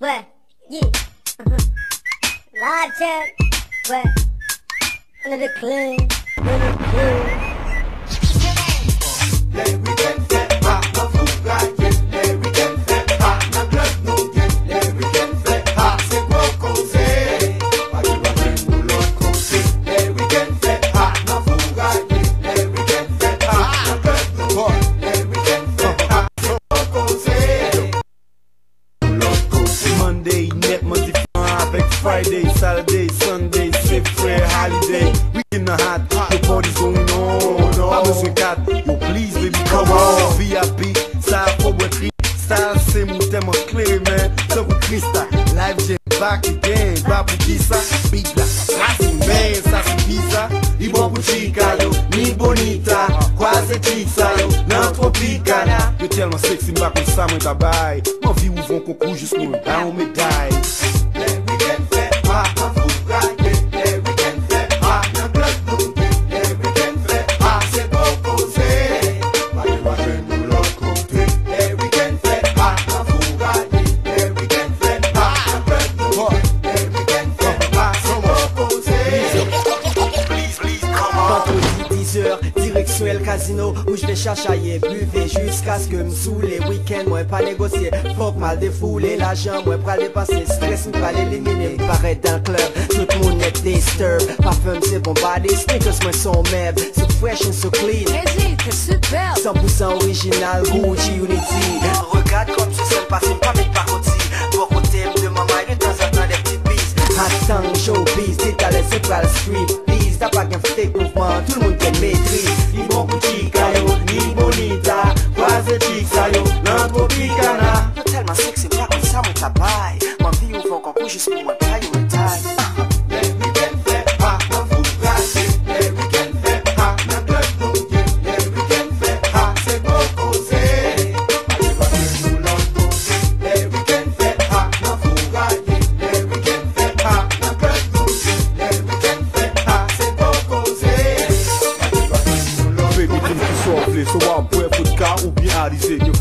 Ouais, yeah. Uh-huh. Live champ. Ouais. On est de clean. On est de clean. The hot, the party's going on. I'm missing cat, yo please baby come on. VIP, style poetry, style c'est mon thème clé, man. So with Krista, live jam back again. Babu Kisa, big la, classy man, ça c'est pizza. Ibo chica yo, ni bonita, quase chica yo, não tropicana. Yo tellement sexy, m'ba kon sa mwen tabay. Mwen vi ou von konkou jis mwen ba 10h, direction El Casino Où je vais chercher buvez jusqu'à ce que me Les week-ends, moi pas négocier. Que mal défouler l'argent Moi pas dépasser. Stress, me pas l'éliminer. Me paraître dans le club, tout le monde est disturb Parfum c'est bon body, sneakers moi sont meb So fresh and so clean. Super. 100% original, Gucci Unity Regarde comme tu sais passer pas mes parotis Pour côté de maman et de temps en temps des petites bises. Attends, showbiz, t'es à l'aise, c'est pas le street Sa pa gen fote koufman, tout l moun ken metri Li bon pou chika yo, li bon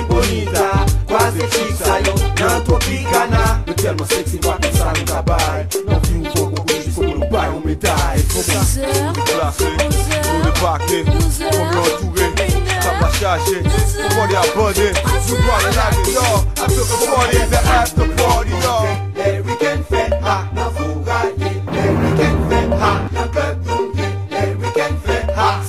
kunibonyeza quase fixayo nantwopikana notelma sexy wapisana tabai novyuvo kokunisokolobay ometae olebake omeoture tabashashe omori abone yukwale nage yo atokoborize afterparty yo Eriken fetha navugaye Eriken fetha nakadunge Eriken fetha